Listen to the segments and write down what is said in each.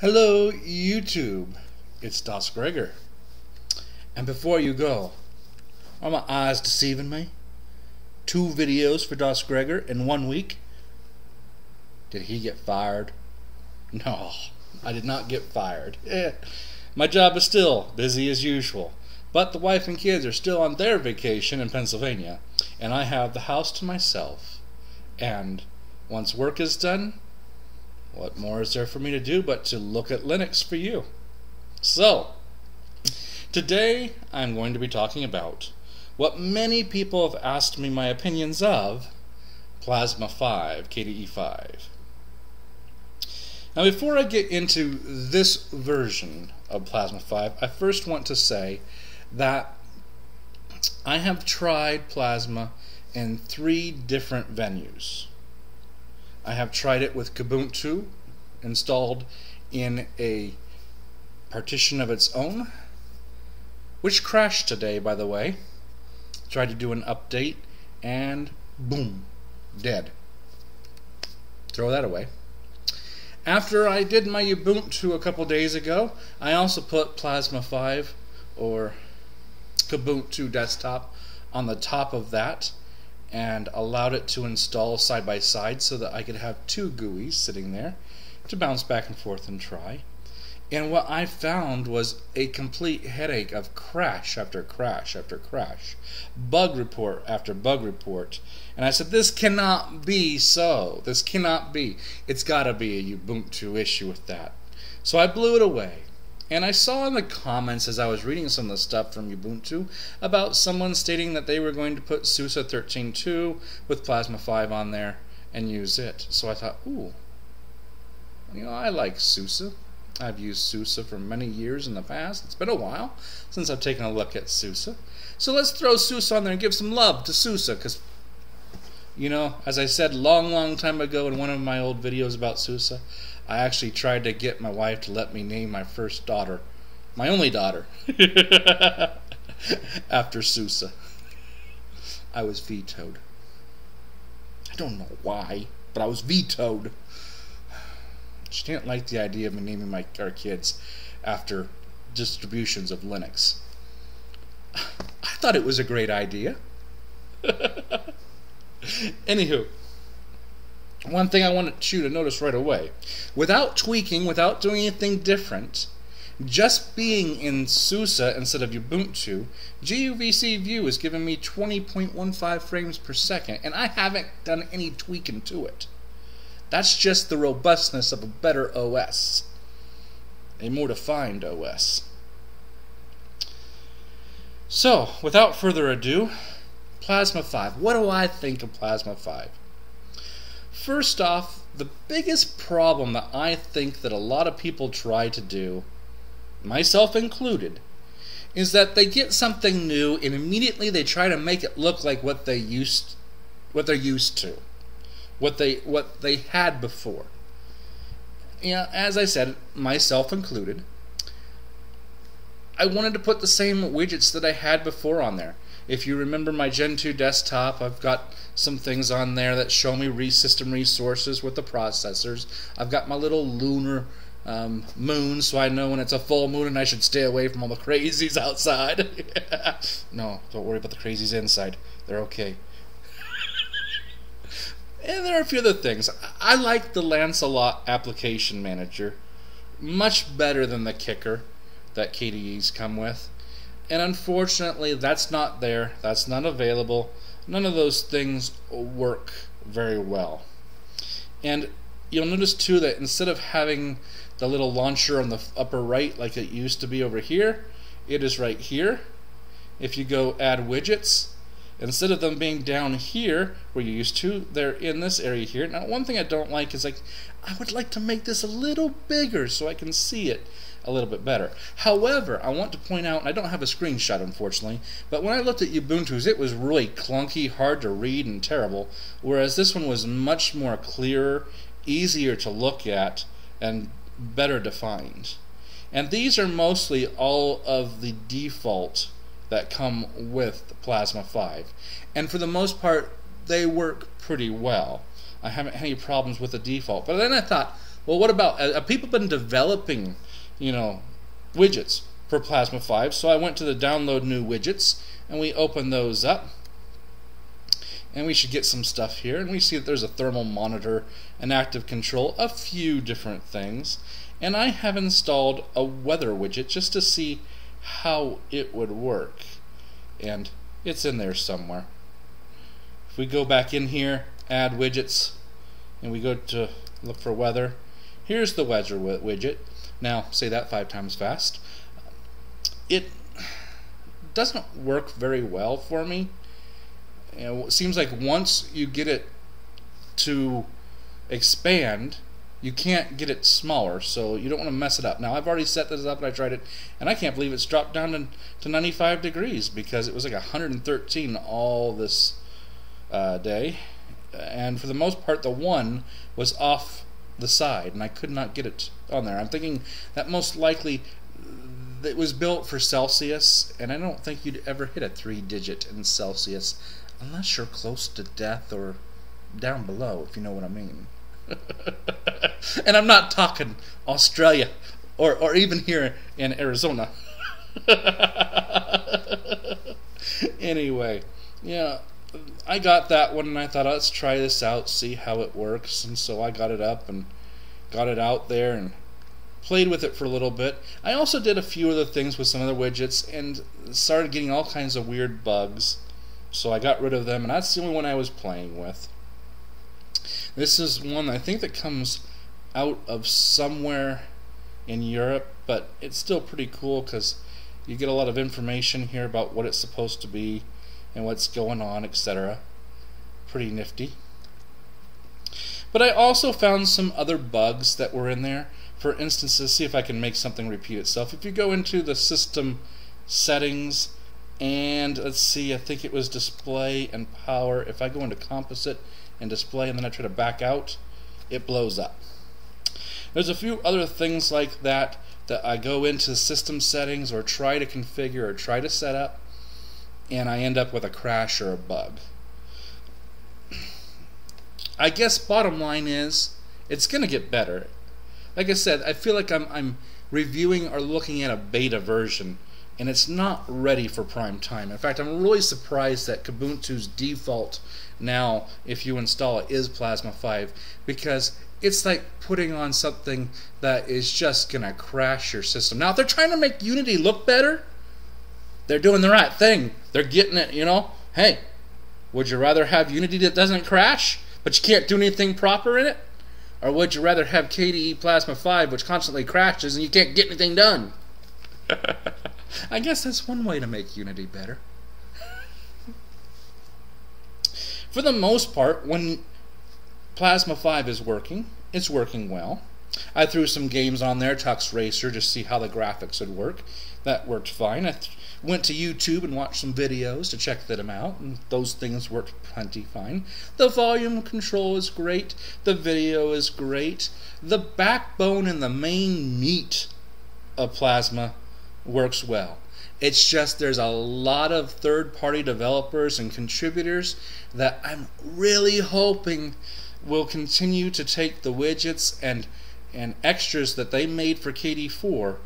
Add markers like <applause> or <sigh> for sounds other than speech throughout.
Hello, YouTube. It's Das Gregor. And before you go, are my eyes deceiving me? Two videos for Das Gregor in one week? Did he get fired? No, I did not get fired. <laughs> My job is still busy as usual, but the wife and kids are still on their vacation in Pennsylvania, and I have the house to myself. And once work is done, what more is there for me to do but to look at Linux for you? So, today I'm going to be talking about what many people have asked me my opinions of Plasma 5, KDE 5. Now, before I get into this version of Plasma 5, I first want to say that I have tried Plasma in three different venues. I have tried it with Kubuntu installed in a partition of its own, which crashed today, by the way. Tried to do an update, and boom, dead. Throw that away. After I did my Ubuntu a couple days ago, I also put Plasma 5 or Kubuntu desktop on the top of that and allowed it to install side by side so that I could have two GUIs sitting there to bounce back and forth and try. And what I found was a complete headache of crash after crash after crash, bug report after bug report. And I said, This cannot be so. This cannot be. It's got to be a Ubuntu issue with that. So I blew it away. And I saw in the comments as I was reading some of the stuff from Ubuntu about someone stating that they were going to put SUSE 13.2 with Plasma 5 on there and use it. So I thought, ooh, you know, I like SUSE. I've used SUSE for many years in the past. It's been a while since I've taken a look at SUSE. So let's throw SUSE on there and give some love to SUSE because, you know, as I said long, long time ago in one of my old videos about SUSE, I actually tried to get my wife to let me name my first daughter, my only daughter, <laughs> after SUSE. I was vetoed. I don't know why, but I was vetoed. She didn't like the idea of me naming my our kids after distributions of Linux. I thought it was a great idea. <laughs> Anywho, one thing I want you to notice right away without tweaking, without doing anything different, just being in SUSE instead of Ubuntu, guvcview is giving me 20.15 frames per second, and I haven't done any tweaking to it. That's just the robustness of a better OS, a more defined OS. So, without further ado, Plasma 5. What do I think of Plasma 5? First off, the biggest problem that I think that a lot of people try to do, myself included, is that they get something new and immediately they try to make it look like what they used what they're used to. What they what they had before. Know, as I said, myself included, I wanted to put the same widgets that I had before on there. If you remember my Gentoo desktop, I've got some things on there that show me re system resources with the processors. I've got my little lunar um, moon, so I know when it's a full moon and I should stay away from all the crazies <laughs> outside. <laughs> no, don't worry about the crazies inside. They're okay. <laughs> and there are a few other things. I like the Lancelot application manager much better than the Kicker that KDEs come with. And unfortunately, that's not there. That's not available. None of those things work very well. And you'll notice too that instead of having the little launcher on the upper right like it used to be over here, it is right here. If you go add widgets, instead of them being down here where you used to, they're in this area here. Now, one thing I don't like is like, I would like to make this a little bigger so I can see it a little bit better. However, I want to point out, and I don't have a screenshot unfortunately, but when I looked at Ubuntu's, it was really clunky, hard to read, and terrible, whereas this one was much more clear, easier to look at, and better defined. And these are mostly all of the default that come with Plasma 5. And for the most part, they work pretty well. I haven't had any problems with the default. But then I thought, well, what about uh, people been developing, you know, widgets for Plasma 5? So I went to the download new widgets and we opened those up. And we should get some stuff here. And we see that there's a thermal monitor, an active control, a few different things. And I have installed a weather widget just to see how it would work. And it's in there somewhere. If we go back in here, add widgets, and we go to look for weather, here's the weather widget. Now, say that five times fast. It doesn't work very well for me. You know, it seems like once you get it to expand, you can't get it smaller, so you don't want to mess it up. Now, I've already set this up and I tried it, and I can't believe it's dropped down to, to 95 degrees because it was like 113 all this uh, day. And for the most part, the one was off the side, and I could not get it on there. I'm thinking that most likely it was built for Celsius, and I don't think you'd ever hit a three digit in Celsius unless you're close to death or down below, if you know what I mean. <laughs> and I'm not talking Australia or, or even here in Arizona. <laughs> anyway, yeah, I got that one and I thought, let's try this out, see how it works. And so I got it up and got it out there and played with it for a little bit. I also did a few other things with some other widgets and started getting all kinds of weird bugs. So I got rid of them, and that's the only one I was playing with. This is one I think that comes out of somewhere in Europe, but it's still pretty cool because you get a lot of information here about what it's supposed to be and what's going on, etc. Pretty nifty. But I also found some other bugs that were in there. For instance, let's see if I can make something repeat itself. If you go into the system settings and let's see, I think it was display and power. If I go into composite and display and then I try to back out, it blows up. There's a few other things like that that I go into system settings or try to configure or try to set up and I end up with a crash or a bug. I guess bottom line is it's going to get better. Like I said, I feel like I'm, I'm reviewing or looking at a beta version and it's not ready for prime time. In fact, I'm really surprised that Kubuntu's default now, if you install it, is Plasma 5 because it's like putting on something that is just going to crash your system. Now, if they're trying to make Unity look better, they're doing the right thing. They're getting it, you know. Hey, would you rather have Unity that doesn't crash, but you can't do anything proper in it? Or would you rather have KDE Plasma 5, which constantly crashes and you can't get anything done? <laughs> I guess that's one way to make Unity better. For the most part, when Plasma 5 is working, it's working well. I threw some games on there, Tux Racer, to see how the graphics would work. That worked fine. I went to YouTube and watched some videos to check them out, and those things worked plenty fine. The volume control is great. The video is great. The backbone and the main meat of Plasma works well. It's just there's a lot of third party developers and contributors that I'm really hoping will continue to take the widgets and and extras that they made for KDE4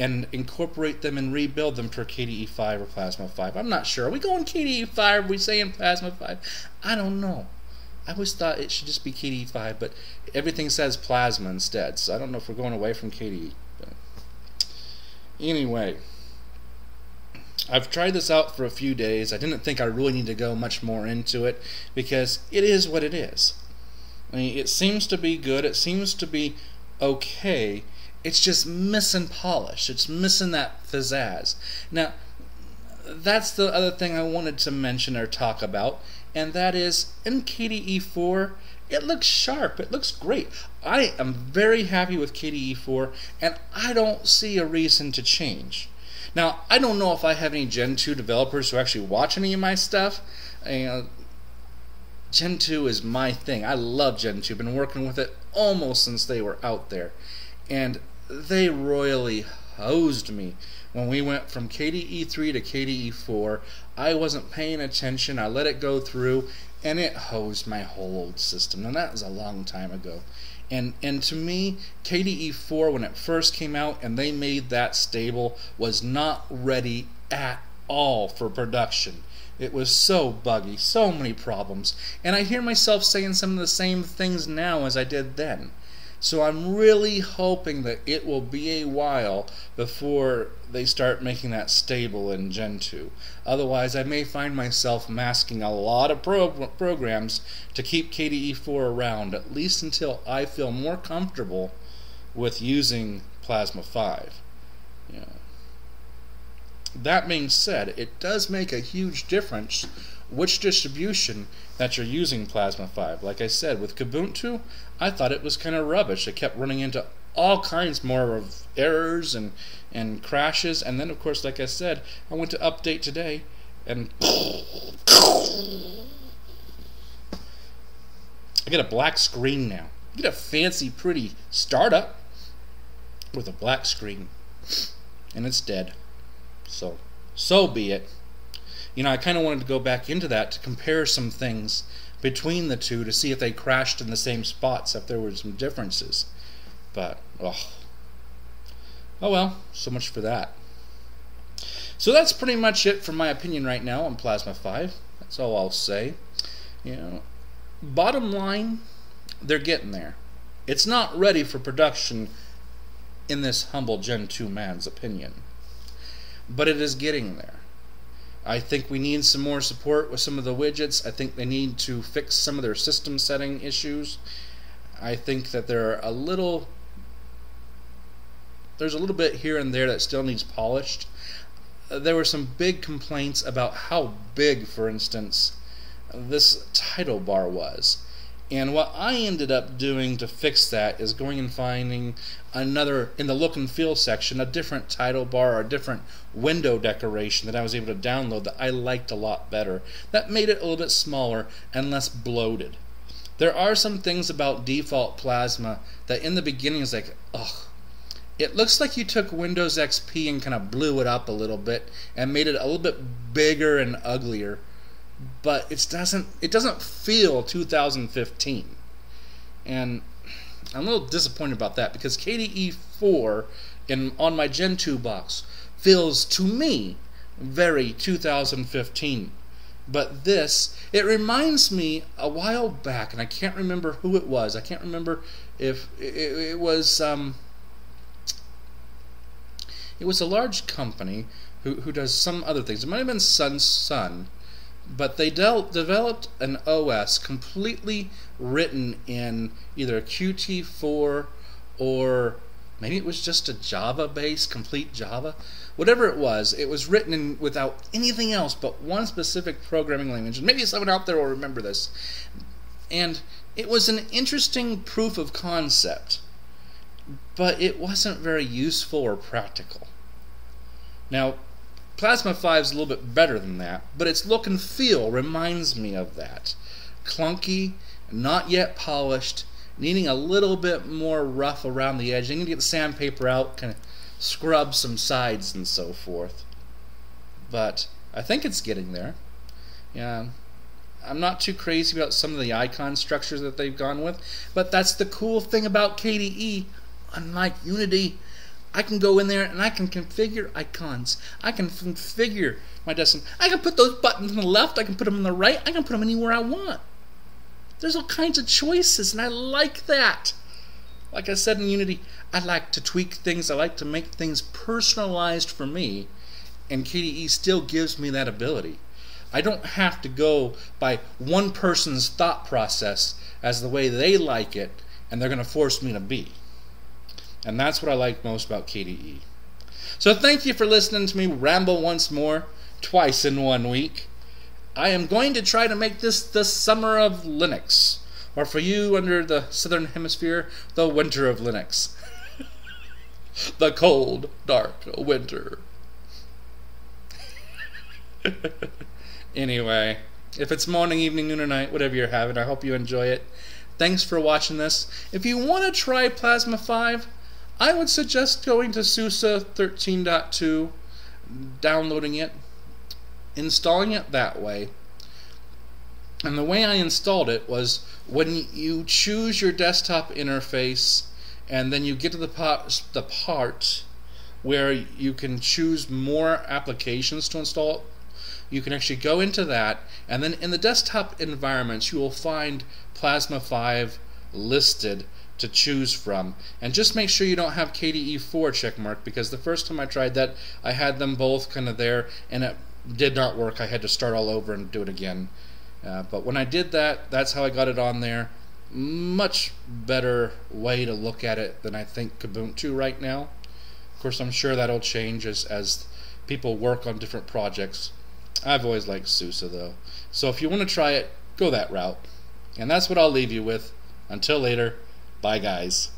and incorporate them and rebuild them for KDE 5 or Plasma 5. I'm not sure. Are we going KDE 5? Are we saying Plasma 5? I don't know. I always thought it should just be KDE 5, but everything says Plasma instead, so I don't know if we're going away from KDE. But anyway, I've tried this out for a few days. I didn't think I really need to go much more into it because it is what it is. I mean, it seems to be good. It seems to be okay. It's just missing polish. It's missing that pizzazz. Now, that's the other thing I wanted to mention or talk about, and that is in KDE 4, it looks sharp. It looks great. I am very happy with KDE 4, and I don't see a reason to change. Now, I don't know if I have any Gentoo developers who actually watch any of my stuff. Uh, Gentoo is my thing. I love Gentoo. Been working with it almost since they were out there. And they royally hosed me. When we went from KDE 3 to KDE 4, I wasn't paying attention. I let it go through, and it hosed my whole old system. And that was a long time ago. And and to me, KDE 4 when it first came out and they made that stable was not ready at all for production. It was so buggy, so many problems. And I hear myself saying some of the same things now as I did then. So I'm really hoping that it will be a while before they start making that stable in Gentoo. Otherwise, I may find myself masking a lot of pro programs to keep KDE 4 around, at least until I feel more comfortable with using Plasma 5. Yeah. That being said, it does make a huge difference which distribution that you're using Plasma 5. Like I said, with Kubuntu, I thought it was kind of rubbish. It kept running into all kinds more of errors and, and crashes. And then, of course, like I said, I went to update today and I get a black screen now. You get a fancy, pretty startup with a black screen, and it's dead. So, so be it you know, I kind of wanted to go back into that to compare some things between the two to see if they crashed in the same spots, if there were some differences. But, oh. Oh well, so much for that. So that's pretty much it for my opinion right now on Plasma 5. That's all I'll say. You know, bottom line, they're getting there. It's not ready for production in this humble Gentoo man's opinion. But it is getting there. I think we need some more support with some of the widgets. I think they need to fix some of their system setting issues. I think that there are a little there's a little bit here and there that still needs polished. Uh, there were some big complaints about how big, for instance, this title bar was. And what I ended up doing to fix that is going and finding another, in the look and feel section, a different title bar or a different window decoration that I was able to download that I liked a lot better. That made it a little bit smaller and less bloated. There are some things about default Plasma that in the beginning is like, ugh. It looks like you took Windows XP and kind of blew it up a little bit and made it a little bit bigger and uglier but it doesn't it doesn't feel 2015 and I'm a little disappointed about that because KDE 4 in on my Gentoo box feels to me very 2015 but this it reminds me a while back and I can't remember who it was. I can't remember if it, it was um, it was a large company who, who does some other things. It might have been Sun Sun but they developed an OS completely written in either Qt4 or maybe it was just a Java base, complete Java. Whatever it was, it was written in without anything else but one specific programming language. And maybe someone out there will remember this. And it was an interesting proof of concept, but it wasn't very useful or practical. Now, Plasma 5 is a little bit better than that, but its look and feel reminds me of that. Clunky, not yet polished, needing a little bit more rough around the edge. You need to get the sandpaper out, kind of scrub some sides and so forth. But I think it's getting there. Yeah. I'm not too crazy about some of the icon structures that they've gone with, but that's the cool thing about KDE. Unlike Unity, I can go in there and I can configure icons. I can configure my desktop. I can put those buttons on the left. I can put them on the right. I can put them anywhere I want. There's all kinds of choices, and I like that. Like I said in Unity, I like to tweak things. I like to make things personalized for me, and KDE still gives me that ability. I don't have to go by one person's thought process as the way they like it, and they're going to force me to be. And that's what I like most about KDE. So thank you for listening to me ramble once more, twice in one week. I am going to try to make this the summer of Linux, or for you under the southern hemisphere, the winter of Linux. <laughs> the cold, dark winter. <laughs> anyway, if it's morning, evening, noon, or night, whatever you're having, I hope you enjoy it. Thanks for watching this. If you want to try Plasma 5, I would suggest going to SUSE 13.2, downloading it, installing it that way. And the way I installed it was when you choose your desktop interface and then you get to the part, the part where you can choose more applications to install you can actually go into that and then in the desktop environments you will find Plasma 5 listed to choose from. And just make sure you don't have KDE4 checkmark because the first time I tried that I had them both kind of there and it did not work. I had to start all over and do it again. Uh, but when I did that that's how I got it on there. Much better way to look at it than I think Kubuntu right now. Of course I'm sure that'll change as, as people work on different projects. I've always liked SUSE though. So if you want to try it go that route. And that's what I'll leave you with. Until later Bye, guys.